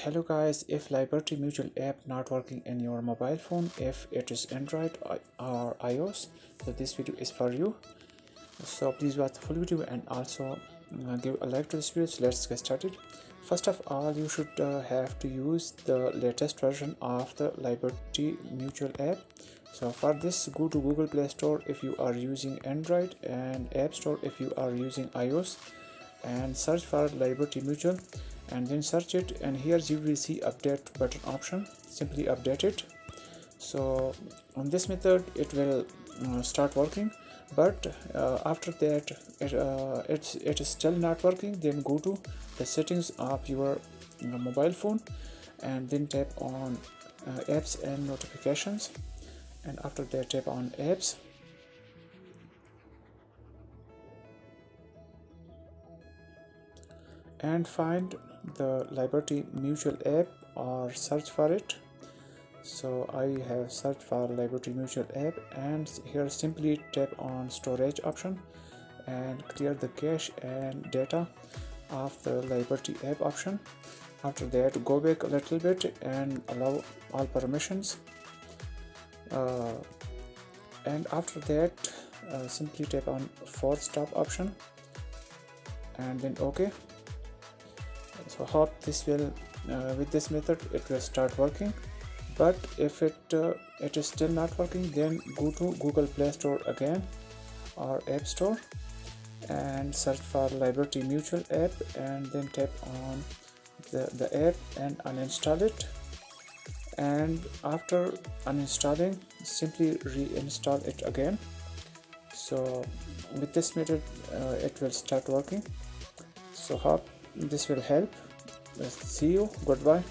hello guys if liberty mutual app not working in your mobile phone if it is android or ios so this video is for you. So please watch the full video and also uh, give a like to this video. So let's get started. First of all you should uh, have to use the latest version of the liberty mutual app. So for this go to google play store if you are using android and app store if you are using ios and search for liberty mutual and then search it. And here you will see update button option. Simply update it. So on this method it will uh, start working. But uh, after that it, uh, it's it is still not working. Then go to the settings of your mobile phone and then tap on uh, apps and notifications. And after that tap on apps. And find the liberty mutual app or search for it. So i have searched for liberty mutual app and here simply tap on storage option and clear the cache and data of the liberty app option. After that go back a little bit and allow all permissions. Uh, and after that uh, simply tap on force stop option and then ok so hope this will uh, with this method it will start working. But if it uh, it is still not working then go to google play store again or app store and search for liberty mutual app and then tap on the, the app and uninstall it. And after uninstalling simply reinstall it again. So with this method uh, it will start working. So hope this will help. Let's see you. Goodbye